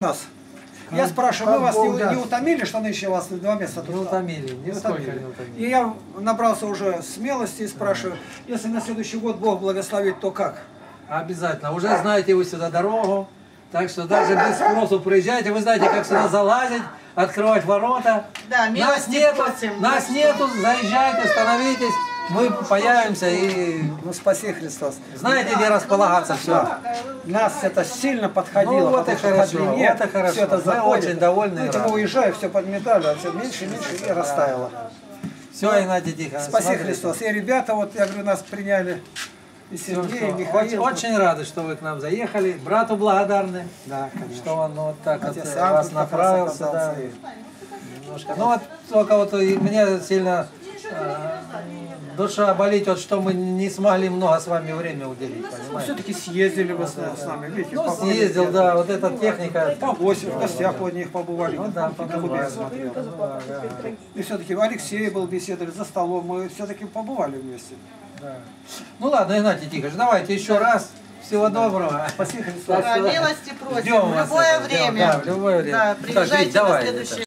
нас. Я спрашиваю, мы вас не, даст. не утомили, что нынче вас два месяца тут? Не утомили, Не утомили. не утомили. И я набрался уже смелости и спрашиваю, если на следующий год Бог благословит, то как? Обязательно. Уже знаете вы сюда дорогу. Так что даже без спросу приезжайте. Вы знаете, как сюда залазить, открывать ворота. Да, нас нету, просим. нас нету, заезжайте, становитесь. Мы появимся и Ну, спаси Христос. знаете, где располагаться все. Нас это сильно подходило, Ну, вот и хорошо, длине вот и хорошо. все это Мы заходит. очень довольны Знаете, мы уезжаем, все подметали, а все меньше и меньше и растаяло. Все, Игнатий Тихонович. Спаси смотрите. Христос. И ребята, вот я говорю, нас приняли и Сергей, что, и Михаил. Очень, очень рады, что вы к нам заехали. Брату благодарны, Да, конечно. что он вот так вот Хотя э, сам вас тут как раз направил сюда. оказался и- Немножко. Ну вот только вот и мне сильно э, душа болит, вот что мы не смогли много с вами время уделить, Ну, понимаете? все-таки съездили вы с с нами, видите? Ну, съездил, где-то. да, вот эта техника. По 8 в гостях у одних побывали. Ну да, побывали. Ну, ага, И все-таки Алексей был, беседовали за столом, мы все-таки побывали вместе. да. Ну ладно, Игнатий Тихонович, давайте еще раз. Всего доброго. Спаси Христос. Так Да, милости просим. ждем в вас любое время. да, в любое время. Да, Так, приезжайте Вить, давай на следующий